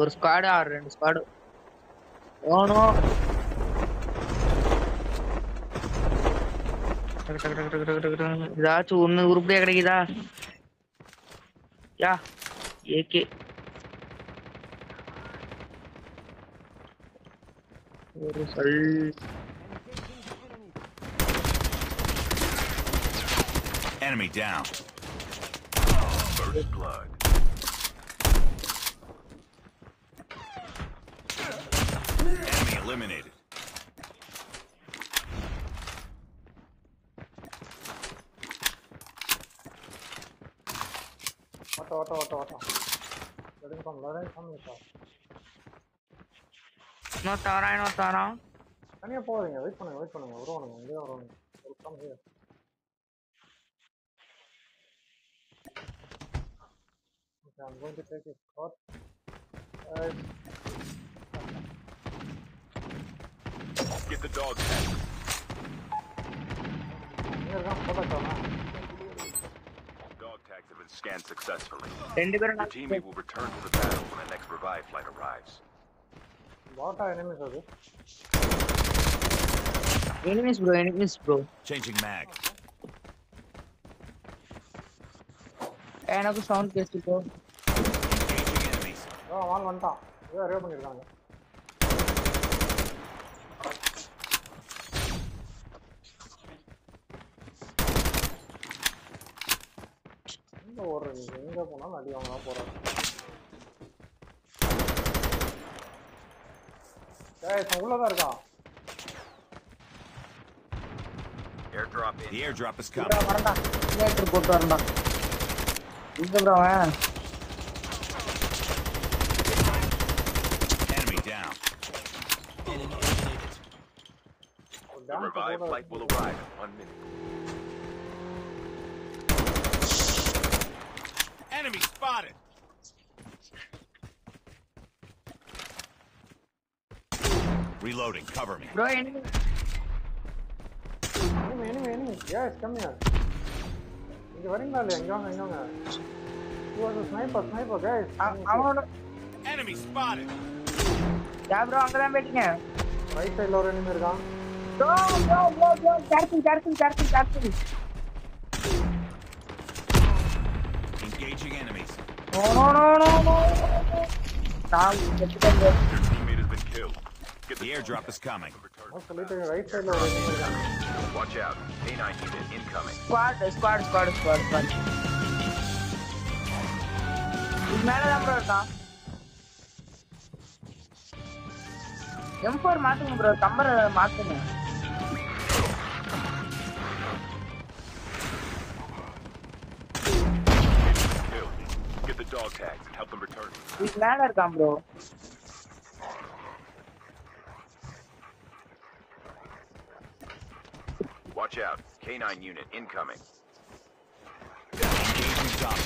ஒரு ஸ்குவாடு ஆறு ரெண்டு ஸ்குவாடு ஓனோ ஏதாச்சும் ஒண்ணு உருப்படியா கிடைக்குதா? யா ஏகே ஒரு சொல். Enemy down. First blood. Enemy eliminated. ஓட்ட ஓட்ட ஓட்ட ஓட்டம் லெடிங் ஃபார்ம் லெடிங் ஃபார்ம் சார் இன்னொருத்த வரான் இன்னொருத்த வரான் தனியாக போகாதீங்க வெயிட் பண்ணுங்க வெயிட் பண்ணுங்க வருவானுங்க இங்கே வருவானுங்க ஒரு come here Okay, I'm going to take a shot. Uh, the dog tag. Dog tags have been scanned successfully. The team will return to the battle when the next revive flight arrives. What are enemies are there? Enemies bro, enemies bro. Changing mag. And I have a sound case to go. Engaging enemies. Oh, one one top. Yeah, எங்க ஓடுற நீ எங்க போனாலும் அடி வாங்கலாம் போறாரு ஏய் உள்ளதான் இருக்கான் Airdrop in. The airdrop is coming. வரண்டா சிலேட்டர் போட்டு வரண்டா இங்க ப்ரோ அவன் Enemy down. ஒரு The டான்ஸ் revive போட flight will arrive in one minute. Enemy spotted. Reloading. Cover me. Bro enemy enemy enemy enemy yes come here இங்க வரீங்களா இல்லையா இங்க வாங்க இங்க வாங்க he was a sniper sniper guys அவனோட Enemy spotted. யா ப்ரோ அங்கதான் போயிட்டீங்க ரைட் சைடுல ஒரு enemy இருக்கான் bro bro bro bro charging charging charging charging Engaging enemies. No, no, no, no. Damn get it Your teammate has been killed. Get the, the airdrop is coming. Right side Watch out. K9 unit incoming. Squad, squad, squad, squad, squad. இது மேல தான் bro இருக்கான் M four மாத்துங்க bro the dog tags and help them return. He's mad at them, bro. Watch out. K9 unit incoming. Engaging stop.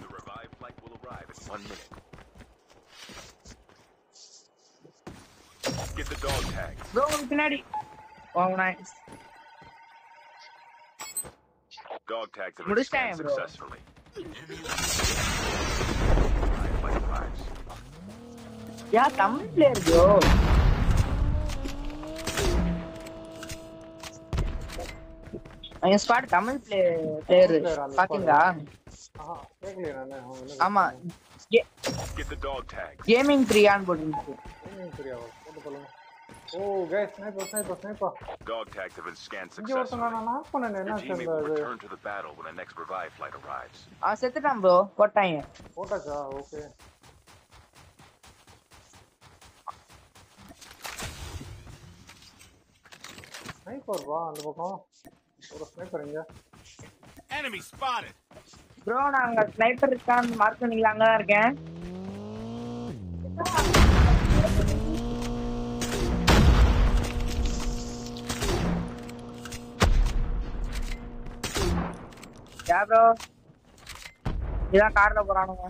The revived flight will arrive in one minute. Get the dog tag. Bro, I'm Cincinnati. Oh, nice. Dog tags have been successfully. Yeah Tamil player bro N squad Tamil player பாத்தீங்களா ஆமா gaming three on போட்டு oh guys sniper sniper sniper Dog tags have been scanned successfully. நான் knock பண்ணேன் Your என்ன will அது return to the battle when the next revive flight arrives. ஆ செத்துட்டான் bro போட்டாங்க போட்டாச்சா ஓகே ஸ்னைப்பர் வா அந்த பக்கம் ஒரு ஸ்னைப்பர் இங்க Enemy spotted. ப்ரோ நான் அங்க ஸ்னைப்பர் இருக்கான்னு மார்க் பண்ணீங்களா அங்கதான் இருக்கேன் யா ப்ரோ இதான் கார்ல போறானுங்க.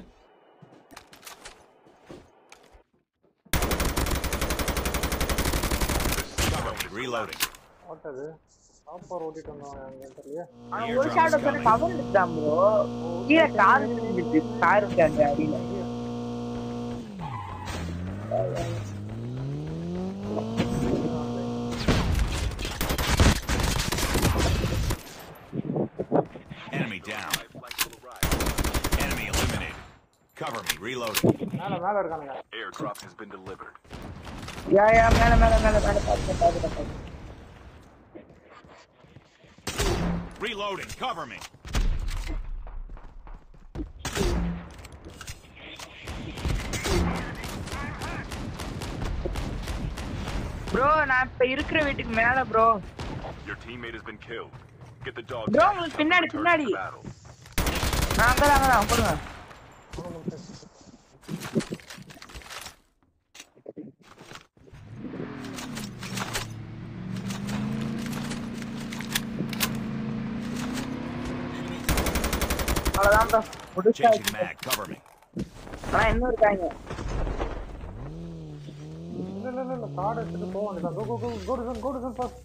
Reloading. ஓட்டது. சாப்பாடு ஓட்டிட்டு வந்தோம் அங்கே தெரியல. ஒரு ஷாட் வந்து கவர் எடுத்தான் ப்ரோ கீழே கார் இருந்துச்சு கார் இருக்காங்க அடியில. Cover me. Reloading. மேலே மேலே இருக்கானுங்க Airdrop has been delivered. யா யா மேல மேல மேல மேல பாத்து பாத்து பாத்து Reloading. Cover me. ப்ரோ நான் இப்ப இருக்கிற வீட்டுக்கு மேல bro Your teammate has been killed. Get the dog Bro, tags. உங்களுக்கு Help them பின்னாடி, return to பின்னாடி. the battle. நான் அங்கதான் அங்கதான் போடுங்க மூணு நிமிஷம் அவ்வளவுதான் ப்ரோ முடிச்சா Changing mag. Cover me. ஆனா இன்னும் இருக்காங்க இல்ல இல்ல இல்ல இல்ல கார்டு எடுத்துட்டு போக வேண்டியதான் கோ go go go to zone go to zone first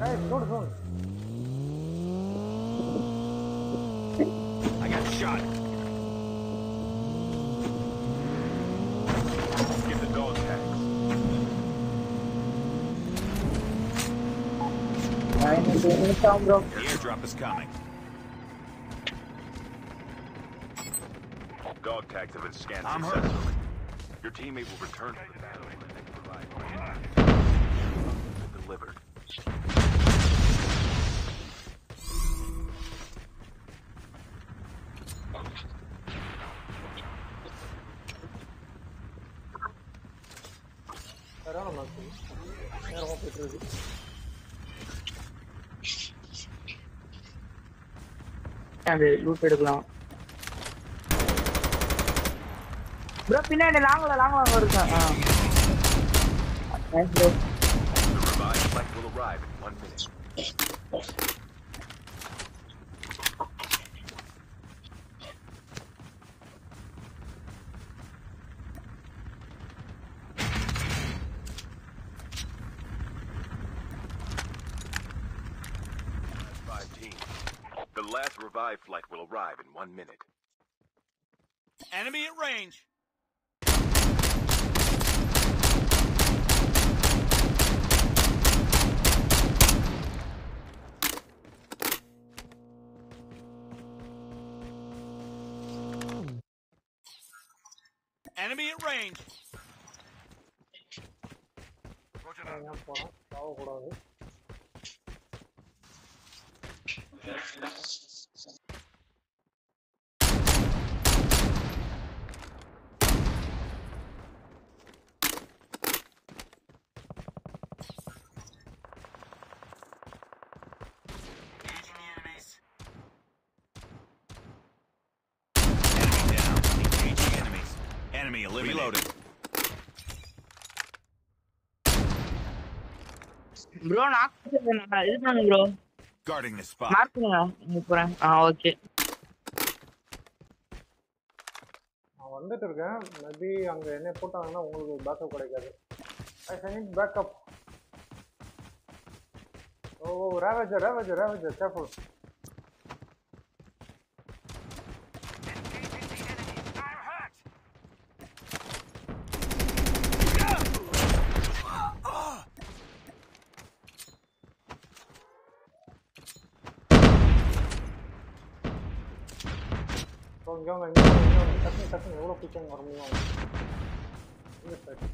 guys go to zone I got shot. The airdrop is coming. Dog tags have been scanned I'm successfully. Hurt. Your teammate will return to the battle and provide delivered. அது loot எடுக்கலாம். Bro பின்னாடி லாங்ல long long இருக்கா? ஆ. Nice bro last revived flight will arrive in one minute. Enemy at range. Enemy at range. Enemy eliminated. Bro, knock. This is bro. Guarding the spot. Mark பண்ணுங்க இங்க போறேன். ஆ okay நான் வந்துட்டு இருக்கேன். Maybe அங்கே என்ன போட்டாங்கன்னா உங்களுக்கு பேக்கப் கிடைக்காது. I need backup oh oh ravager ravager ravager careful so இங்கே வாங்க இங்கே வாங்க இங்கே வாங்க டக்குனு டக்குனு எவ்வளோ குயிக்காக வர முடியும் இந்த சைடு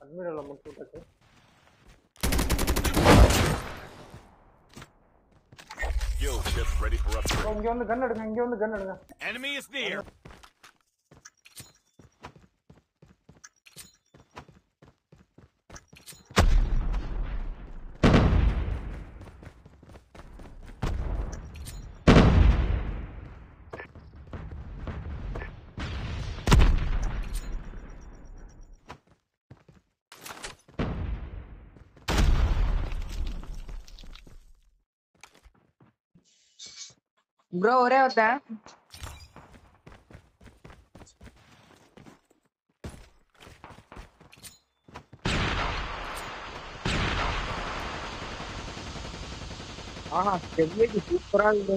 அட்மிரலில் முடிச்சு விட்டாச்சு Skill chips ready for upgrade. So இங்கே வந்து கன் எடுங்க இங்கே வந்து கன் எடுங்க Enemy is near. ப்ரோ ஒரே ஒருத்தன் ஆஹா ஸ்டெபிலிட்டி சூப்பரா இருக்கு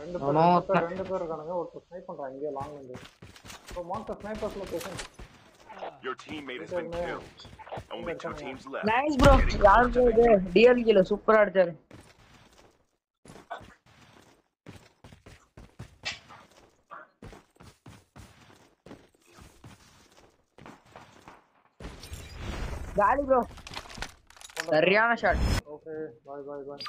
ரெண்டு பேர் அவனோ ரெண்டு பேர் ரெண்டு பேர் இருக்கானுங்க ஒருத்தர் ஸ்னைப் பண்றான் இங்கே லாங் வந்து so master snipers location Your teammate has been killed. Only two teams left. Nice bro யார் bro இது டிஎல்கில சூப்பரா அடிச்சாரு गाड़ी bro Haryana shot okay bye bye bye